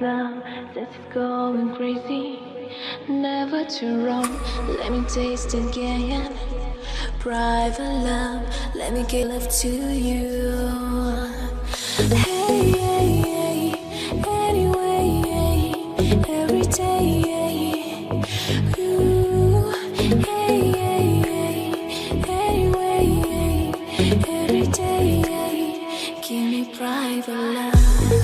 love it going crazy. Never too wrong, let me taste again. Private love, let me give love to you. Hey, hey, hey, anyway, every day. Hey, hey, hey, anyway, every day. Give me private love.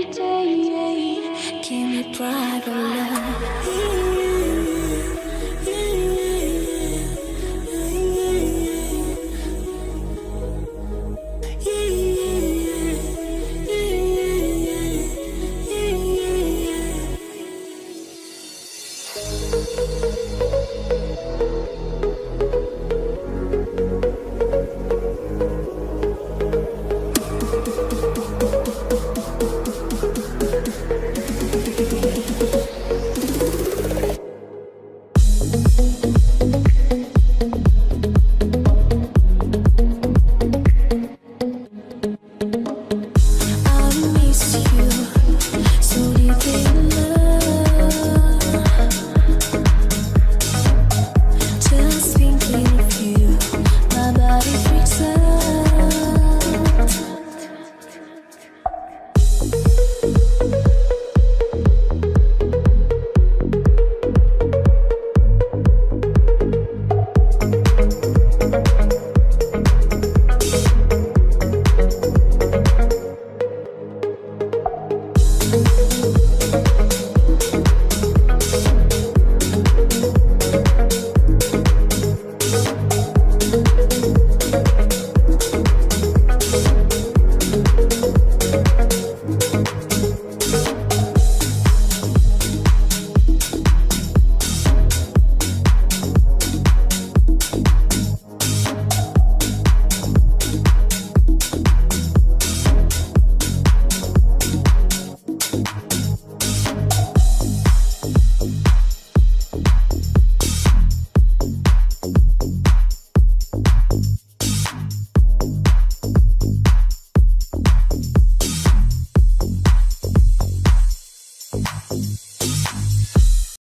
Every day, give me private oh, love.